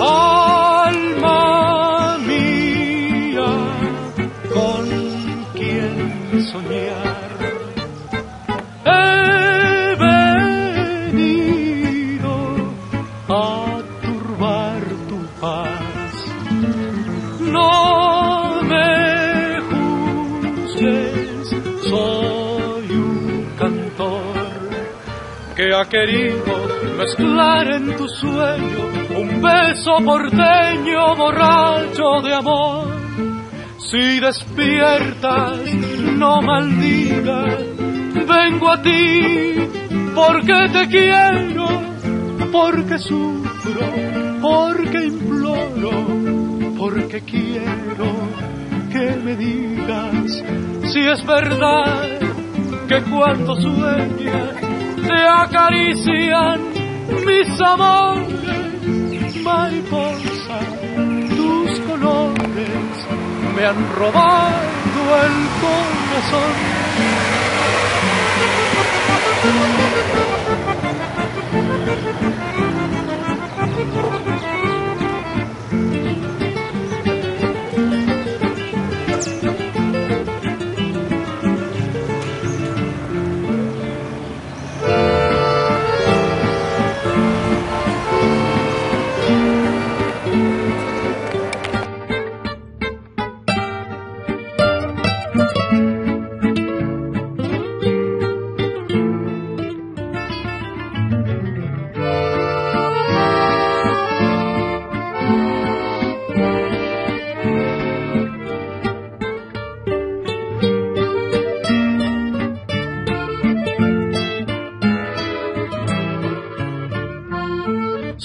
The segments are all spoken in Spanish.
alma mía, con quien soñar. He venido a turbar tu paz. No me juzgues, soy un cantor que ha querido mezclar en tu sueño un beso porteño borracho de amor. Si despiertas, no maldigas, vengo a ti porque te quiero, porque sufro, porque imploro, porque quiero que me digas si es verdad que cuando sueñas te acarician mis amores, mariposa, tus colores me han robado el corazón.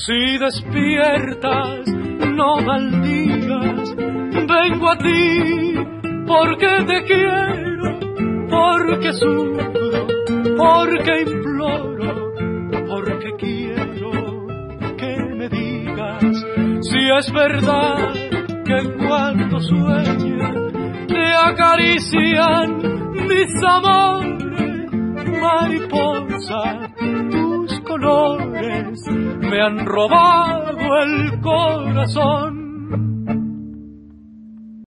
Si despiertas, no maldigas, vengo a ti porque te quiero, porque sufro, porque imploro, porque quiero que me digas si es verdad que cuando sueñas te acarician mis amores, me han robado el corazón